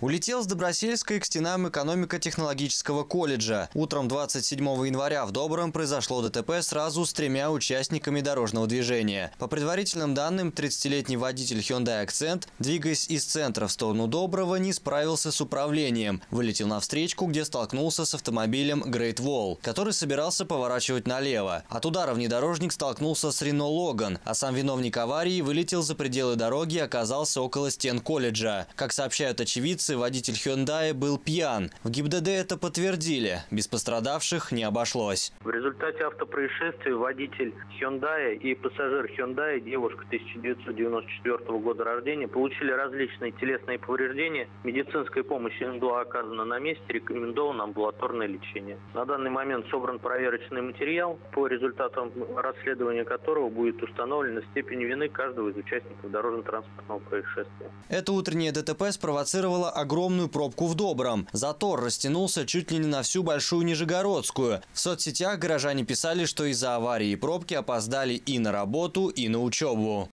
Улетел с Добросельской к стенам экономико-технологического колледжа. Утром 27 января в Добром произошло ДТП сразу с тремя участниками дорожного движения. По предварительным данным, 30-летний водитель Hyundai Accent, двигаясь из центра в сторону Доброго, не справился с управлением. Вылетел на встречку, где столкнулся с автомобилем Great Wall, который собирался поворачивать налево. От удара внедорожник столкнулся с Renault Logan, а сам виновник аварии вылетел за пределы дороги и оказался около стен колледжа. Как сообщают очевидцы, водитель Hyundai был пьян. В ГИБДД это подтвердили. Без пострадавших не обошлось. В результате автопроисшествия водитель Hyundai и пассажир Hyundai, девушка 1994 года рождения, получили различные телесные повреждения. Медицинская помощь им была оказана на месте, рекомендовано амбулаторное лечение. На данный момент собран проверочный материал, по результатам расследования которого будет установлена степень вины каждого из участников дорожно-транспортного происшествия. Это утреннее ДТП спровоцировало огромную пробку в Добром. Затор растянулся чуть ли не на всю Большую Нижегородскую. В соцсетях горожане писали, что из-за аварии и пробки опоздали и на работу, и на учебу.